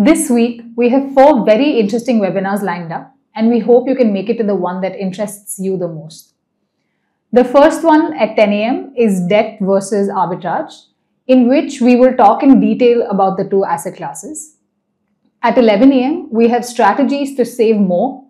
This week, we have four very interesting webinars lined up, and we hope you can make it to the one that interests you the most. The first one at 10 a.m. is debt versus arbitrage, in which we will talk in detail about the two asset classes. At 11 a.m., we have strategies to save more,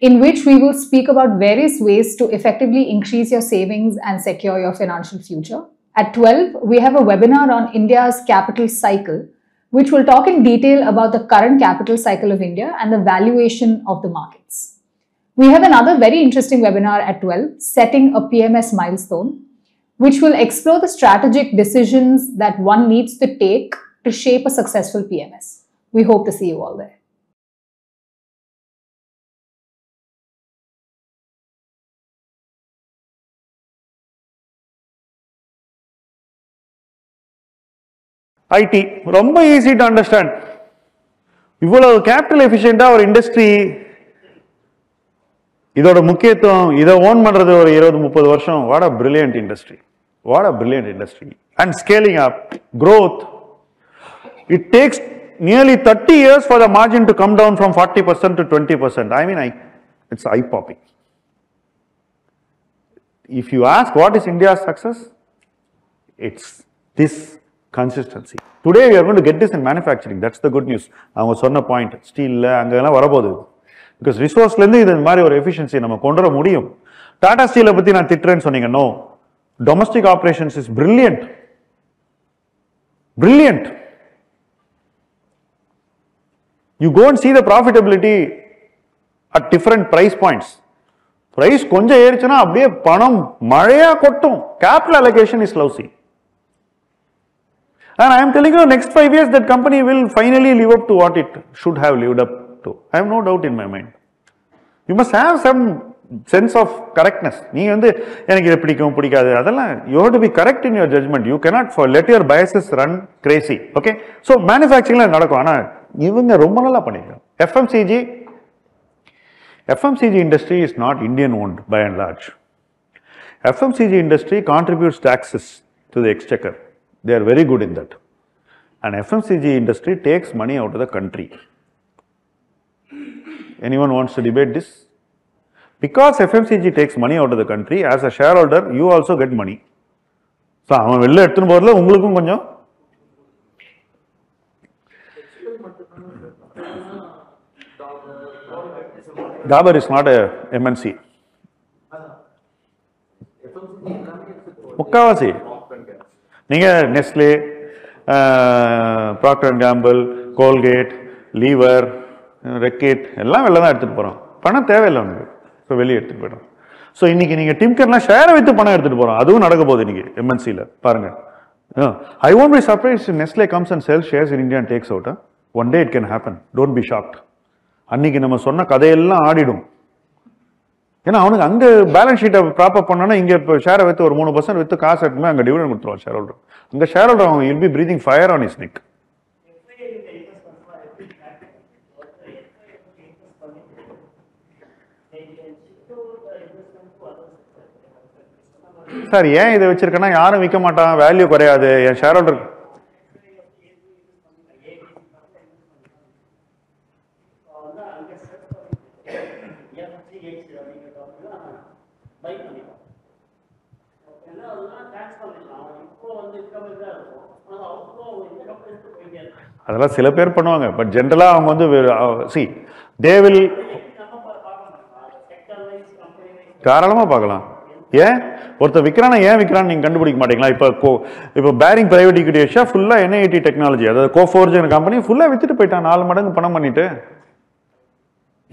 in which we will speak about various ways to effectively increase your savings and secure your financial future. At 12, we have a webinar on India's capital cycle, which will talk in detail about the current capital cycle of India and the valuation of the markets. We have another very interesting webinar at 12, Setting a PMS Milestone, which will explore the strategic decisions that one needs to take to shape a successful PMS. We hope to see you all there. IT ரொம்ப easy to understand இவ்வளவு capital எஃபிஷியண்டா ஒரு industry இதோட முக்கியத்துவம் இதை own பண்றது ஒரு இருபது முப்பது வருஷம். What a brilliant industry what a brilliant industry and scaling up growth. It takes nearly 30 years for the margin to come down from 40% to 20%. I mean, I, it's eye popping. If you ask what is India's success, it's this. Consistency today we are gone to get is in manufacturing that's the good news அவங்க சொன்ன point ஸ்டீலில் அங்கெல்லாம் வரப்போகுது because ரிசோர்ஸ்லேருந்து இது மாதிரி ஒரு efficiency நம்ம கொண்டு வர முடியும் டாடா ஸ்டீலை பற்றி நான் திட்டுறேன்னு சொன்னீங்க domestic operations is brilliant brilliant you gonna see the profitability at different price points price கொஞ்சம் ஏறிச்சுன்னா அப்படியே பணம் மழையாக கொட்டும் capital allocation is love see and i am telling you next 5 years that company will finally live up to what it should have lived up to i have no doubt in my mind you must have some sense of correctness நீங்க வந்து எனக்கு இது பிடிக்கும் பிடிக்காது அதெல்லாம் you have to be correct in your judgment you cannot for let your biases run crazy okay so manufacturingல நடக்கும் ஆனா இவங்க ரொம்ப நல்லா பண்ணிருக்காங்க FMCG FMCG industry is not Indian owned by and large FMCG industry contributes taxes to the exchequer they are very good in that and FMCG industry takes money out of the country anyone wants to debate this because FMCG takes money out of the country, as a shareholder, you also get money. So அவன் வெளில எடுத்துன்னு போகிறதுல உங்களுக்கும் கொஞ்சம் Dabur is not MNC முக்காவாசி நீங்கள் Nestle Procter and Gamble Colgate Lever Reckitt எல்லாம் வெளில தான் எடுத்துகிட்டு போகிறோம் பணம் தேவையில்லை உனக்கு ஸோ வெளியே எடுத்துகிட்டு போயிடும். ஸோ இன்றைக்கி நீங்கள் டிம்கர்லாம் ஷேரை வைத்து பணம் எடுத்துகிட்டு போகிறோம் அதுவும் நடக்க போகுது இன்றைக்கி எம்என்சியில் பாருங்கள் I won't be surprised Nestle comes and sell shares in India takes out one day it can happen don't be shocked அன்றைக்கி நம்ம சொன்ன கதையெல்லாம் ஆடிடும். ஏன்னா அவனுக்கு அங்க பேலன்ஸ் ஷீட்டை ப்ராப்பர் பண்ணனா இங்க இப்போ ஷேரை விற்று ஒரு மூணு பர்சன்ட் வித்து காசு எடுத்துமே அங்க டிவிடன் கொடுத்துருவான் ஷேர் ஹோல்டர் அங்க ஷேர் ஹோல்டர் அவன் will be breathing fire on his neck sir ஏன் இதை வச்சிருக்கேன்னா யாரும் விற்க மாட்டான் வேல்யூ குறையாது. என் ஷேர் ஹோல்டர் அதெல்லாம் சில பேர் பண்ணுவாங்க. பட் ஜென்ரலாக அவங்க வந்து சி தே தாராளமாக பார்க்கலாம். ஏன்? ஒருத்தர் விற்கிறானா ஏன் விற்கிறான்னு நீங்கள் கண்டுபிடிக்க மாட்டீங்களா? இப்போ கோ இப்போ பேரிங் பிரைவேட் ஈக்விட்டி வச்சா ஃபுல்லா என்ஐடி டெக்னாலஜி அதாவது கோஃபோர்ஜன் கம்பெனி ஃபுல்லாக வித்துட்டு போயிட்டான். நாலு மடங்கு பணம் பண்ணிட்டு.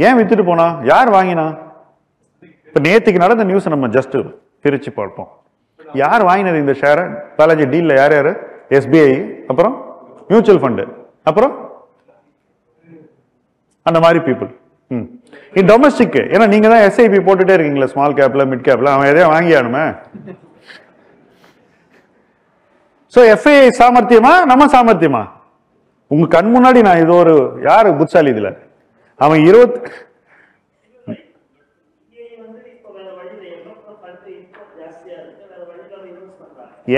ஏன் விற்றுட்டு போனா? யார் வாங்கினா? இப்போ நேற்றுக்கு நடந்த நியூஸ் நம்ம ஜஸ்ட் பிரித்து பார்ப்போம். யார் வாங்கினது இந்த ஷேரை பாலாஜி டீலில் யார் யார்? எஸ்பிஐ அப்புறம் மியூச்சுவல் ஃபண்டு அப்புறம்? அந்த மாதிரி பீப்புள் ம். இது டொமஸ்டிக் ஏன்னா நீங்க தான் எஸ்ஐபி போட்டுட்டே இருக்கீங்களா ஸ்மால் கேப்ல மிட் கேப்ல அவன் எதையும் வாங்கி ஆனுமே ஸோ எஃப்ஐ சாமர்த்தியமா? நம்ம சாமர்த்தியமா? உங்க கண் முன்னாடி நான் இது ஒரு யாரு புத்தாலி இதுல? அவன் இருபத்தி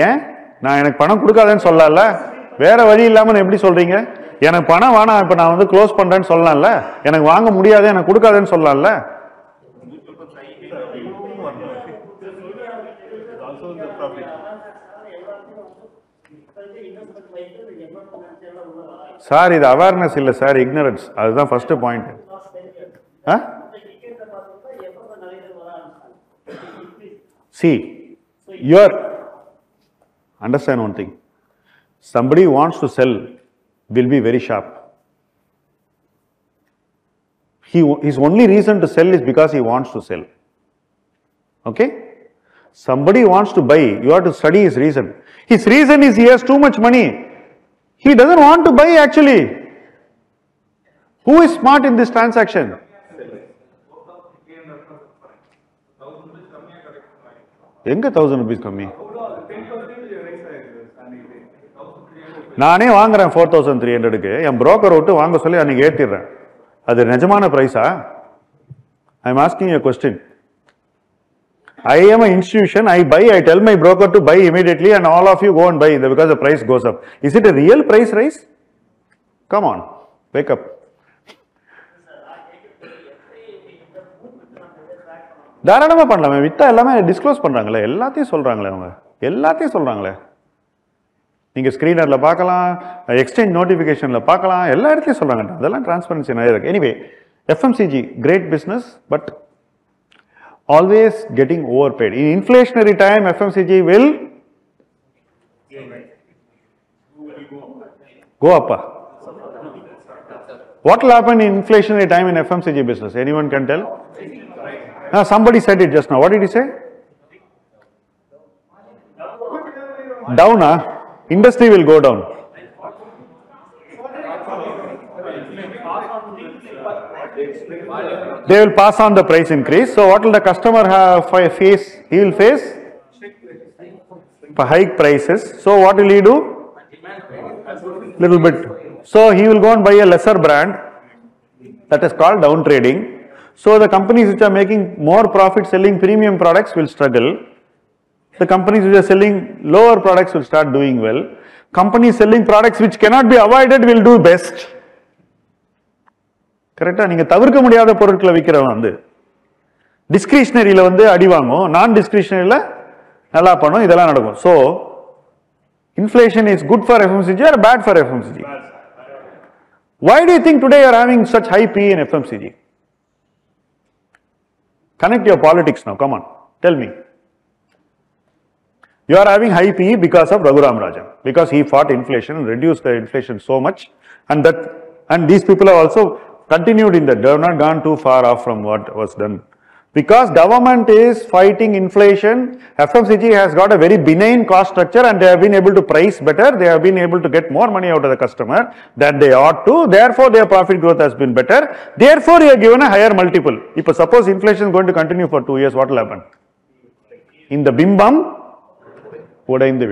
ஏன்? நான் எனக்கு பணம் கொடுக்காதேன்னு சொல்லல. வேற வழி இல்லாமல் நான் எப்படி சொல்றீங்க? எனக்கு பணம் வேணாம் இப்போ நான் வந்து க்ளோஸ் பண்றேன்னு சொல்லலாம்ல? எனக்கு வாங்க முடியாது எனக்கு கொடுக்காதுன்னு சொல்லலாம்ல? சார் இது அவேர்னஸ் இல்லை சார் இக்னரன்ஸ் அதுதான் first point ah see your understand one thing Somebody who wants to sell will be very sharp. He, his only reason to sell is because he wants to sell. Okay? Somebody wants to buy, you have to study his reason. His reason is he has too much money. He doesn't want to buy actually. Who is smart in this transaction? எங்க thousand rupees கம்மி நானே வாங்குறேன் four thousand three ஹண்ட்ரடுக்கு என் broker விட்டு வாங்க சொல்லி அன்றைக்கி ஏற்றிடுறேன் அது நிஜமான ப்ரைஸா I am asking a question I am a institution I buy I tell my broker to buy immediately and all of you go buy இந்த because the price goes up. Is it a real price rise come on wake up தாராளமாக பண்ணலாமே. வித்தா எல்லாமே disclose பண்ணுறாங்களே எல்லாத்தையும் சொல்கிறாங்களே அவங்க. எல்லாத்தையும் சொல்கிறாங்களே நீங்கள் ஸ்க்ரீனரில் பார்க்கலாம் எக்ஸ்சேஞ்ச் நோட்டிஃபிகேஷனில் பார்க்கலாம் எல்லா இடத்துலையும் சொல்கிறாங்க அதெல்லாம் டிரான்ஸ்பரன்சி நிறைய இருக்குது anyway FMCG great business but always getting over bad in inflationary time FMCG will go up What will happen in inflationary time in FMCG business? Anyone can tell? Now, somebody said it just now. What did he say? Down, huh? Industry will go down. They will pass on the price increase. So, what will the customer have fa- face? He will face hike prices. So, what will he do? Little bit. So, he will go and buy a lesser brand that is called down trading. So the companies which are making more profit selling premium products will struggle. The companies which are selling lower products will start doing well. Companies selling products which cannot be avoided will do best. கரெக்டா நீங்க தவிர்க்க முடியாத பொருட்களை விற்கிறவன் வந்து டிஸ்கிரிஷனரியில வந்து அடி வாங்கும் நான் டிஸ்கிரிஷனரியில நல்லா பண்ணும் இதெல்லாம் நடக்கும் so inflation is good for FMCG or bad for FMCG Why do you think today you are having such high P in FMCG? Connect your politics now, come on, tell me. You are having high PE because of Raghuram Rajan, because he fought inflation, reduced the inflation so much, and that and these people have also continued in that. They have not gone too far off from what was done. Because government is fighting inflation, FMCG has got a very benign cost structure and they have been able to price better, they have been able to get more money out of the customer than they ought to, therefore their profit growth has been better, therefore you are given a higher multiple. If suppose inflation is going to continue for two years, what will happen? In the bim bam?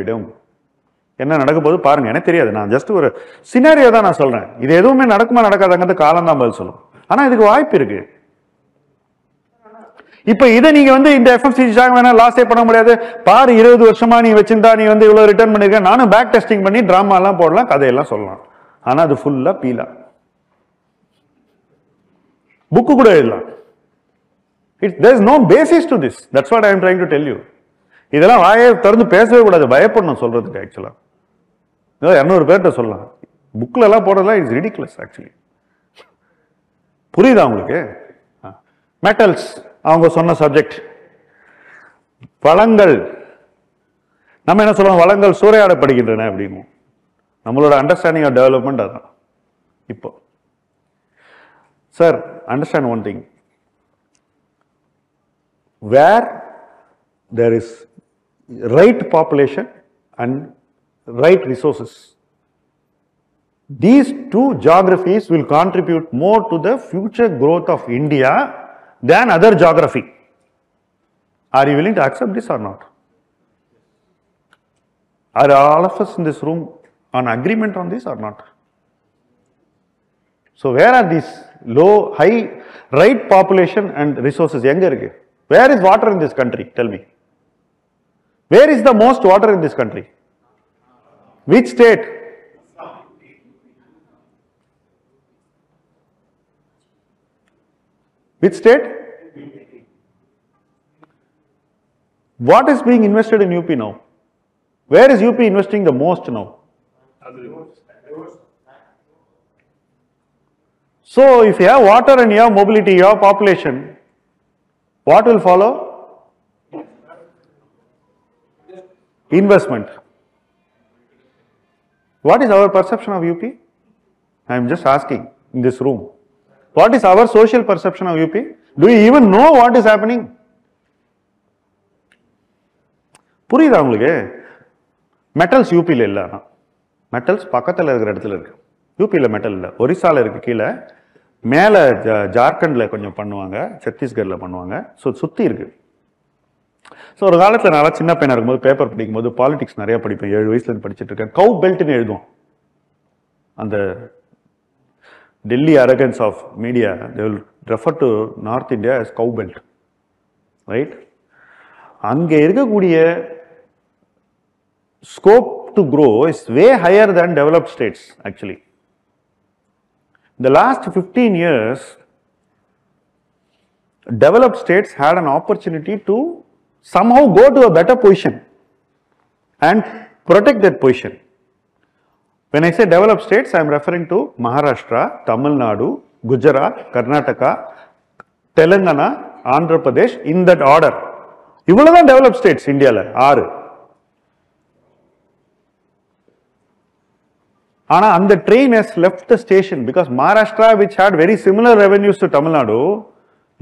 விடும் என்ன நடக்க போகுது பாருங்க எனக்கு தெரியாது. நான் just ஒரு scenario தான் நான் சொல்றேன். இது எதுவுமே நடக்குமா நடக்காதங்கிறது காலம் தான் பதில் சொல்லும். ஆனா இதுக்கு வாய்ப்பு இருக்கு. இப்ப இதை நீங்க வந்து இந்த எஃப்எம்சிஜி வேணா லாஸே பண்ண முடியாது. பாரு இருபது வருஷமா நீ வச்சிருந்தா நீ வந்து இவ்வளவு ரிட்டர்ன் பண்ணிருக்க. நானும் பேக் டெஸ்டிங் பண்ணி டிராமா எல்லாம் போடலாம் கதையெல்லாம் சொல்லலாம். ஆனா அது ஃபுல்லா பீலா புக்கு கூட எழுதலாம். It's there is no basis to this that's what I am trying to tell you இதெல்லாம் வாயை திறந்து பேசவே கூடாது பயப்படணும் சொல்றதுக்கு ஆக்சுவலா இரநூறு பேர்கிட்ட சொல்லலாம். புக்ல எல்லாம் போடுறதுலாம் இட்ஸ் ரிடிகுலஸ் ஆக்சுவலி புரியுதா உங்களுக்கு? மெட்டல்ஸ் அவங்க சொன்ன சப்ஜெக்ட் வளங்கள். நம்ம என்ன சொல்லுவோம் வளங்கள் சூறையாடப்படுகின்றன அப்படின்னு நம்மளோட அண்டர்ஸ்டாண்டிங் ஆஃப் டெவலப்மெண்ட் அதான். இப்போ. Sir understand one thing where there is right population and right resources. These two geographies will contribute more to the future growth of India than other geography. Are you willing to accept this or not? Are all of us in this room on agreement on this or not? So where are these low, high, right population and resources? Where is water in this country? Tell me. Where is the most water in this country? Which state? Which state? What is being invested in UP now? Where is UP investing the most now? So if you have water and you have mobility, you have population, what will follow? Investment. What is our perception of UP? I am just asking in this room. What is our social perception of UP? Do you even know what is happening? புரியுதா உங்களுக்கு metals யூபியில் இல்லை ஆனால் metals பக்கத்தில் இருக்கிற இடத்துல இருக்கு யூபியில் metal இல்லை ஒரிசாவில் இருக்கு கீழே மேலே ஜார்க்கண்டில் கொஞ்சம் பண்ணுவாங்க சத்தீஸ்கரில் பண்ணுவாங்க ஸோ சுற்றி இருக்குது ஸோ ஒரு காலத்தில் நல்லா சின்ன பையனாக இருக்கும்போது பேப்பர் படிக்கும்போது பாலிடிக்ஸ் நிறைய படிப்பேன். ஏழு வயசுலேருந்து படிச்சுட்டு இருக்கேன். கவு பெல்ட்னு எழுதுவோம். அந்த Delhi arrogance of media they will refer to north India as cow belt right அங்கே இருக்கக்கூடிய scope to grow is way higher than develop states actually இந்த last fifteen years develop states had an opportunity to somehow go to a better position and protect that position. When I say developed states, I am referring to Maharashtra, Tamil Nadu, Gujarat, Karnataka, Telangana, Andhra Pradesh in that order. இவ்வளவுதான் develop states இந்தியாவில் ஆறு ஆனா அந்த train has left the station because Maharashtra which had very similar revenues to Tamil Nadu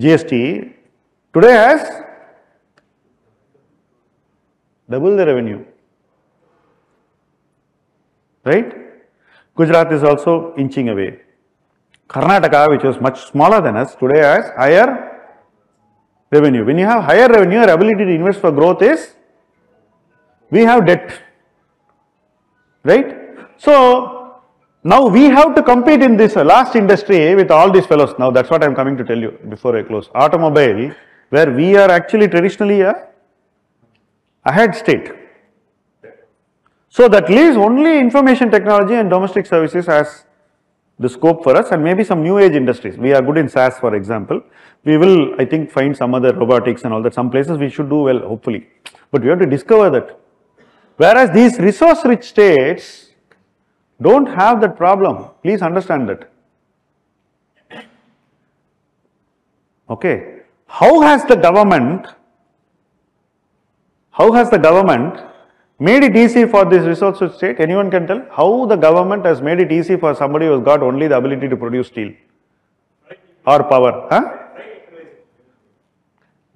GST today has double the revenue right Gujarat is also inching away Karnataka which was much smaller than us today has higher revenue when you have higher revenue your ability to invest for growth is we have debt right? So now we have to compete in this last industry with all these fellows. Now that's what I'm coming to tell you before I close. Automobile, where we are actually traditionally a ahead state. So that leaves only information technology and domestic services as the scope for us and maybe some new age industries. We are good in SaaS for example. We will I think find some other robotics and all that. Some places we should do well hopefully. But we have to discover that. Whereas these resource rich states don't have that problem. Please understand that. Okay. How has the government, how has the government made it easy for this resource rich state? Anyone can tell? How the government has made it easy for somebody who's got only the ability to produce steel or power? Huh?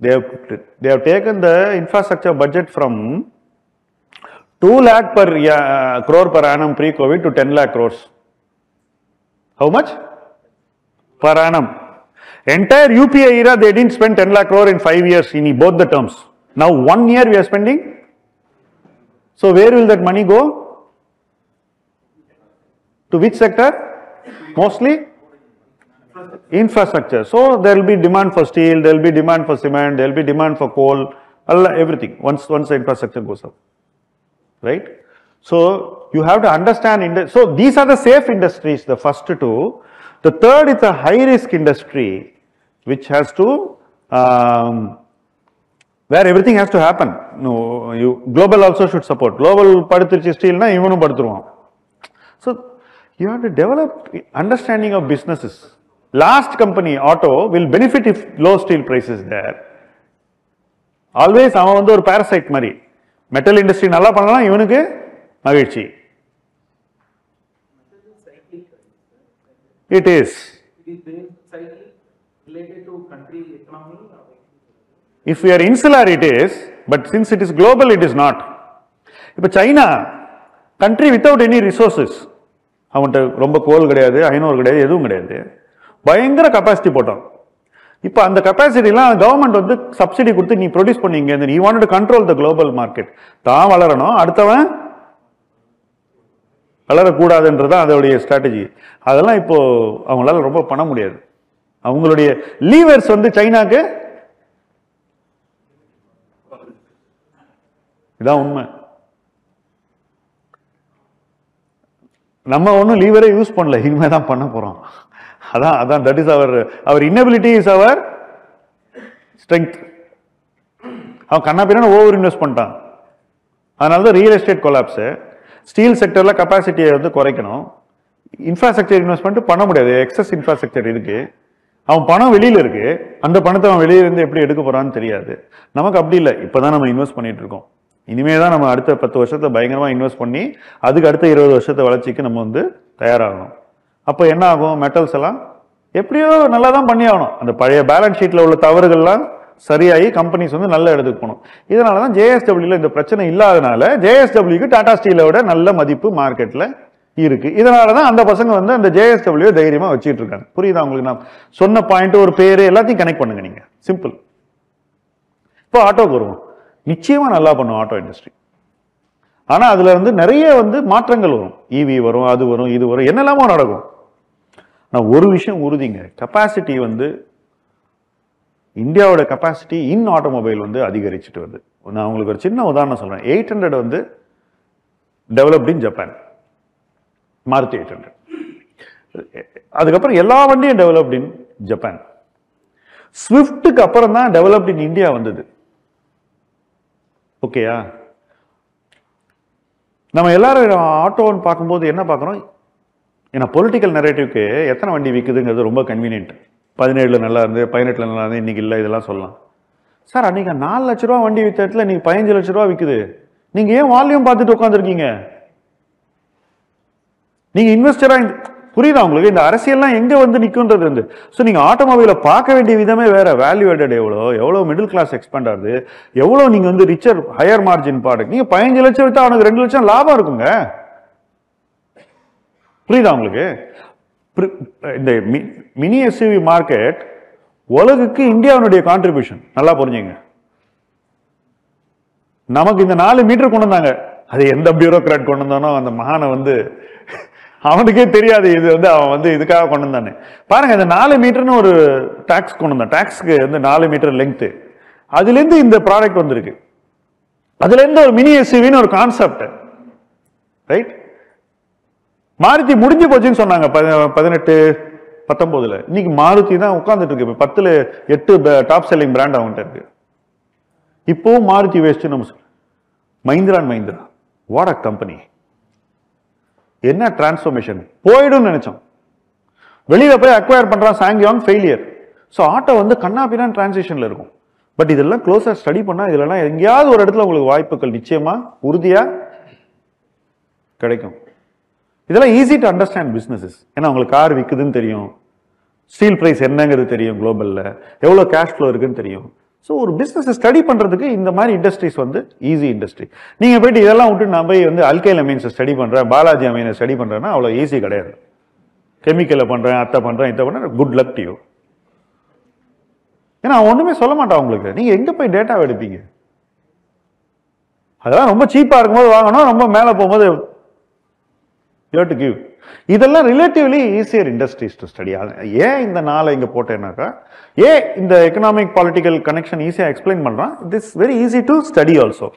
They have, they have taken the infrastructure budget from 2 lakh per ya- uh, crore per annum pre-COVID to 10 lakh crores. How much? Per annum. Entire UPA era, they didn't spend 10 lakh crore in 5 years in both the terms. Now, one year we are spending. So, where will that money go? To which sector? Mostly infrastructure. So, there will be demand for steel, there will be demand for cement, there will be demand for coal, everything once, once the infrastructure goes up right? So you have to understand, so these are the safe industries, the first two. The third is a high risk industry which has to, um, where everything has to happen you global also should support global படுத்துருச்சு ஸ்டீல்னா இவனும் படுத்துருவான் so you have to develop understanding of businesses last company auto will benefit if low steel prices there always அவன் வந்து ஒரு parasite மாதிரி metal industry நல்லா பண்ணலாம் இவனுக்கு மகிழ்ச்சி it is If we are insular, it is, but since if is global, insular it is but since it is it is not இப்போ China country without any resources அவன்கிட்ட ரொம்ப கோல் கிடையாது ஐநூறு கிடையாது எதுவும் கிடையாது. பயங்கர கெப்பாசிட்டி போட்டான். இப்போ அந்த கெப்பாசிட்டிலாம் கவர்மெண்ட் வந்து சப்சிடி கொடுத்து நீ ப்ரொடியூஸ் பண்ணீங்க நீ want control the global market தான் வளரணும் அடுத்தவன் வளரக்கூடாதுன்றது அதோடைய ஸ்ட்ராட்டஜி அதெல்லாம் இப்போது அவங்களால ரொம்ப பண்ண முடியாது. அவங்களுடைய லீவர்ஸ் வந்து சைனாக்கு இதான் உண்மை. நம்ம ஒன்றும் லீவரே யூஸ் பண்ணல. இனிமே தான் பண்ண போகிறோம் அதான் அதான் that is our our inability is our strength அவன் கண்ணா பின்னா ஓவர் இன்வெஸ்ட் பண்ணிட்டான். அதனால தான் ரியல் எஸ்டேட் கொலாப்ஸு ஸ்டீல் செக்டரில் கெப்பாசிட்டியை வந்து குறைக்கணும். இன்ஃப்ராஸ்ட்ரக்சர் இன்வெஸ்ட்மெண்ட் பண்ண முடியாது. எக்ஸஸ் இன்ஃப்ராஸ்ட்ரக்சர் இருக்குது அவன் பணம் வெளியில் இருக்குது அந்த பணத்தை அவன் வெளியில இருந்து எப்படி எடுக்க போகிறான்னு தெரியாது. நமக்கு அப்படி இல்லை. இப்போ தான் நம்ம இன்வெஸ்ட் பண்ணிகிட்டு இருக்கோம். இனிமே தான் நம்ம அடுத்த பத்து வருஷத்தை பயங்கரமாக இன்வெஸ்ட் பண்ணி அதுக்கு அடுத்த இருபது வருஷத்து வளர்ச்சிக்கு நம்ம வந்து தயாராகணும். அப்போ என்ன ஆகும் மெட்டல்ஸ் எல்லாம் எப்படியோ நல்லா தான் பண்ணி ஆகணும் அந்த பழைய பேலன்ஸ் ஷீட்டில் உள்ள தவறுகள்லாம் சரியாகி கம்பெனிஸ் வந்து நல்ல இடத்துக்கு போகணும். இதனால தான் ஜேஎஸ்டபிள்யூவில் இந்த பிரச்சனை இல்லாதனால ஜேஎஸ்டபிள்யூக்கு டாடா ஸ்டீலோட நல்ல மதிப்பு மார்க்கெட்டில் இருக்கு. இதனால தான் அந்த பசங்க வந்து அந்த ஜேஎஸ்டபிள்யூ தைரியமாக வச்சுட்டு இருக்காங்க. புரியுதா உங்களுக்கு? நான் சொன்ன பாயிண்ட் ஒரு பேர் எல்லாத்தையும் கனெக்ட் பண்ணுங்க நீங்கள் சிம்பிள் இப்போ ஆட்டோக்கு வருவோம். நிச்சயமாக நல்லா பண்ணும் ஆட்டோ இண்டஸ்ட்ரி ஆனால் அதில் வந்து நிறைய வந்து மாற்றங்கள் வரும். ஈவி வரும் அது வரும் இது வரும் என்னெல்லாமோ நடக்கும். நான் ஒரு விஷயம் உறுதிங்க. கெப்பாசிட்டி வந்து இந்தியாவோட கெப்பாசிட்டி இன் ஆட்டோமொபைல் வந்து அதிகரிச்சுட்டு வருது. நான் உங்களுக்கு ஒரு சின்ன உதாரணம் சொல்கிறேன் எயிட் ஹண்ட்ரட் வந்து developed in Japan Maruti eight hundred அதுக்கப்புறம் எல்லா வண்டியும் டெவலப்டு இன் ஜப்பான் ஸ்விஃப்ட்டுக்கு அப்புறம் தான் டெவலப்டு இன் இந்தியா வந்தது. ஓகேயா? நம்ம எல்லாரும் ஆட்டோன்னு பார்க்கும்போது என்ன பார்க்குறோம்? ஏன்னா பொலிட்டிக்கல் நெரேட்டிவ்க்கு எத்தனை வண்டி விற்குதுங்கிறது ரொம்ப கன்வீனியன்ட் பதினேழில் நல்லா இருந்து பதினெட்டில் நல்லா இருந்து இன்றைக்கி இல்லை இதெல்லாம் சொல்லலாம். சார் அன்றைக்கி நாலு லட்ச ரூபா வண்டி விற்ற இடத்துல இன்றைக்கி பதினஞ்சு லட்ச ரூபா விற்குது நீங்கள் ஏன் வால்யூம் பார்த்துட்டு உட்காந்துருக்கீங்க நீங்கள் இன்வெஸ்டராக புரியுதா உங்களுக்கு? இந்த அரசியல்லாம் எங்கே வந்து நிற்குன்றது வந்து ஸோ நீங்கள் ஆட்டோமொபைலை பார்க்க வேண்டிய விதமே வேறு. வேல்யூ ஆடட் எவ்வளோ? எவ்வளோ மிடில் கிளாஸ் எக்ஸ்பெண்ட் ஆகுது? எவ்வளோ நீங்கள் வந்து ரிச்சர் ஹையர் மார்ஜின் ப்ராடக்ட் நீங்கள் பதினஞ்சு லட்சம் வித்தா அவனுக்கு ரெண்டு லட்சம் லாபம் இருக்குங்க. புரியுதா உங்களுக்கு? இந்த மினி எஸ்யூவி மார்க்கெட் உலகுக்கு இந்தியாவினுடைய கான்ட்ரிபியூஷன் நல்லா புரிஞ்சுங்க. நமக்கு இந்த நாலு மீட்டர் கொண்டு வந்தாங்க. அது எந்த பியூரோக்ராட் கொண்டு வந்தானோ அந்த மகானை வந்து அவனுக்கே தெரியாது இது வந்து அவன் வந்து இதுக்காக கொண்டு வந்தானே பாருங்கள் இந்த நாலு மீட்டர்னு ஒரு டேக்ஸ் கொண்டு வந்தான் டேக்ஸ்க்கு வந்து நாலு மீட்டர் லென்த்து அதுலேருந்து இந்த ப்ராடக்ட் வந்திருக்கு. அதுலேருந்து ஒரு மினி எஸ்யூவின்னு ஒரு கான்செப்ட் ரைட் மாருதி முடிஞ்சு போச்சுன்னு சொன்னாங்க பதி- பதினெட்டு பத்தொம்போதில். இன்னைக்கு மாருதி தான் உட்காந்துட்டு இருக்கு. இப்போ பத்தில் எட்டு டாப் செல்லிங் பிராண்ட் அவன்கிட்ட இருக்கு. இப்போவும் மாருதி வேஸ்ட்டு நம்ம சொல்றோம். Mahindra and Mahindra what a company என்ன டிரான்ஸ்ஃபர்மேஷன் போயிடும்னு நினைச்சோம். வெளியில போய் அக்வயர் பண்றான் சாங்கியாங் ஃபெயிலியர் ஸோ ஆட்டோ வந்து கண்ணாபின்னான் டிரான்சிஷன்ல இருக்கும். பட் இதெல்லாம் க்ளோஸா ஸ்டடி பண்ணா இதெல்லாம் எங்கேயாவது ஒரு இடத்துல உங்களுக்கு வாய்ப்புகள் நிச்சயமா உறுதியா கிடைக்கும். இதெல்லாம் ஈஸி டு அண்டர்ஸ்டாண்ட் பிஸ்னஸஸ் ஏன்னா உங்களுக்கு கார் விற்குதுன்னு தெரியும். ஸ்டீல் ப்ரைஸ் என்னங்கிறது தெரியும் குளோபல்ல எவ்வளோ கேஷ் ஃப்ளோ இருக்குன்னு தெரியும். ஸோ ஒரு பிஸ்னஸ் ஸ்டடி பண்ணுறதுக்கு இந்த மாதிரி இண்டஸ்ட்ரீஸ் வந்து ஈஸி இண்டஸ்ட்ரி நீங்கள் போயிட்டு இதெல்லாம் விட்டு நான் போய் வந்து அல்கைல் அமீன்ஸை ஸ்டடி பண்ணுறேன் பாலாஜி அமீனை ஸ்டடி பண்ணுறேன்னா அவ்வளோ ஈஸி கிடையாது. கெமிக்கலை பண்ணுறேன் அத்தை பண்ணுறேன் இதை பண்ணுற குட் லக் டியூ ஏன்னா அவன் ஒன்றுமே சொல்ல மாட்டான் உங்களுக்கு. நீங்கள் எங்கே போய் டேட்டாவை எடுப்பீங்க? அதெல்லாம் ரொம்ப சீப்பாக இருக்கும்போது வாங்கணும் ரொம்ப மேலே போகும்போது யூ டு கிவ் இதெல்லாம் relatively easier industries to study ஏன் இந்த நாளை இங்கே போட்டேன்னாக்கா ஏன் இந்த எக்கனாமிக் பாலிட்டிக்கல் கனெக்ஷன் ஈஸியாக எக்ஸ்பிளைன் பண்றான்? This very easy to study also